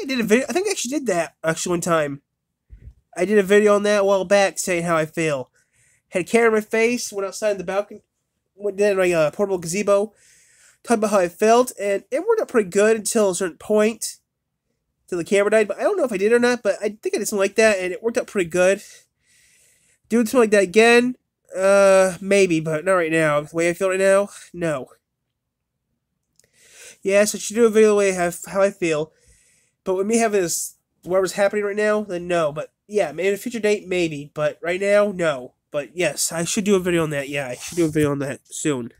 I did a video. I think I actually did that actually one time. I did a video on that a while back saying how I feel. Had a camera in my face, went outside in the balcony, went down my uh, portable gazebo, talked about how I felt, and it worked out pretty good until a certain point, till the camera died. But I don't know if I did or not. But I think I did something like that, and it worked out pretty good. Doing something like that again, uh, maybe, but not right now. The way I feel right now, no. Yes, I should do a video the way I have how I feel. But with me having this whatever's happening right now, then no. But yeah, in a future date, maybe. But right now, no. But yes, I should do a video on that. Yeah, I should do a video on that soon.